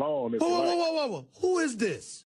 long. Whoa, whoa, whoa, whoa, whoa, whoa. Who is this?